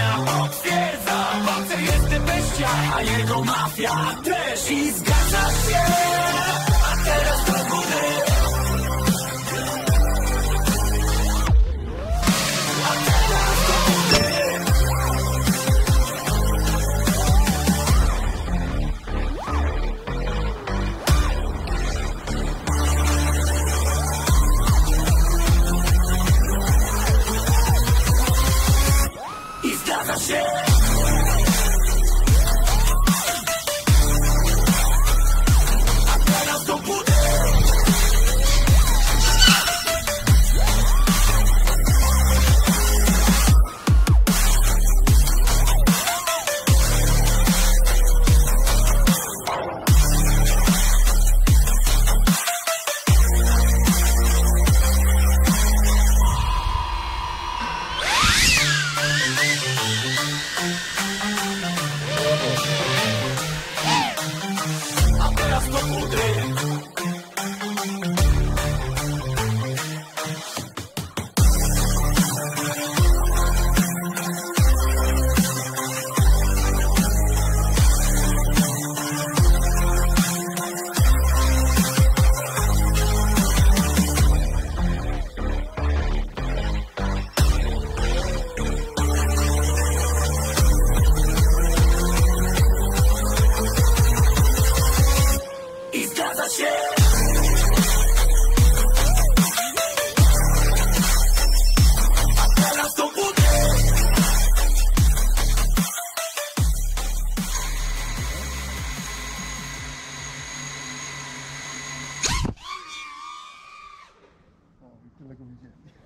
dnia Potwierdza, facet jest bestia A jego mafia też. I zgadzasz się. A teraz to I Teraz to udry de la comisión.